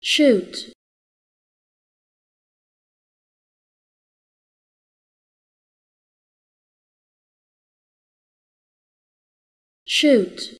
shoot. Shoot